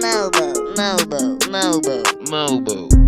Mobo, Mobo, Mobo, Mobo.